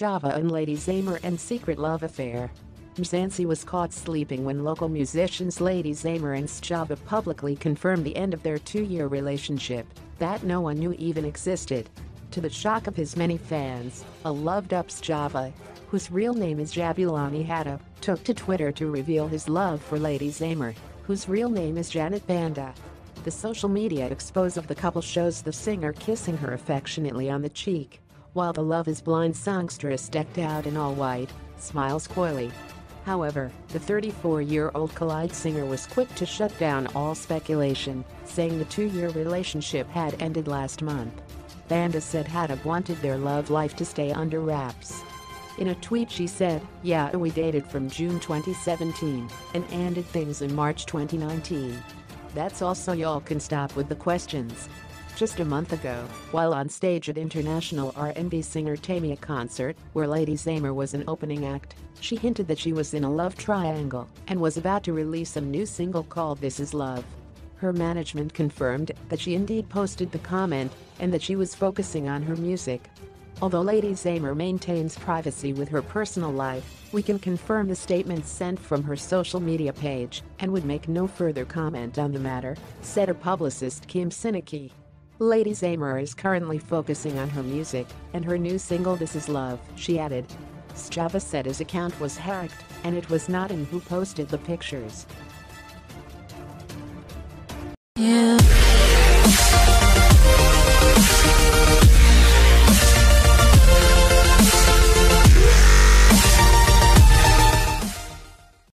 Sjava and Lady Zamar and secret love affair. Mzansi was caught sleeping when local musicians Lady Zamar and Sjava publicly confirmed the end of their two-year relationship that no one knew even existed. To the shock of his many fans, a loved-up Sjava, whose real name is Jabulani Hadebe, took to Twitter to reveal his love for Lady Zamar, whose real name is Janet Banda. The social media expose of the couple shows the singer kissing her affectionately on the cheek, while the Love is Blind songstress decked out in all white, smiles coyly. However, the 34-year-old Collide singer was quick to shut down all speculation, saying the two-year relationship had ended last month. Banda said Hadebe wanted their love life to stay under wraps. In a tweet she said, yeah we dated from June 2017 and ended things in March 2019. That's all so y'all can stop with the questions. Just a month ago, while on stage at international R&B singer Tamia concert, where Lady Zamar was an opening act, she hinted that she was in a love triangle and was about to release a new single called This Is Love. Her management confirmed that she indeed posted the comment and that she was focusing on her music. Although Lady Zamar maintains privacy with her personal life, we can confirm the statements sent from her social media page and would make no further comment on the matter, said her publicist Kim Sinicki. Lady Zamar is currently focusing on her music and her new single This Is Love, she added. Sjava said his account was hacked and it was not him who posted the pictures.